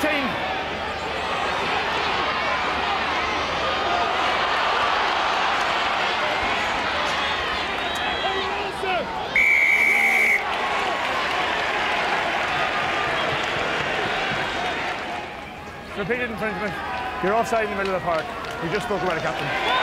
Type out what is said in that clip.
team. Repeated infringement. You're offside in the middle of the park. We just spoke about a captain.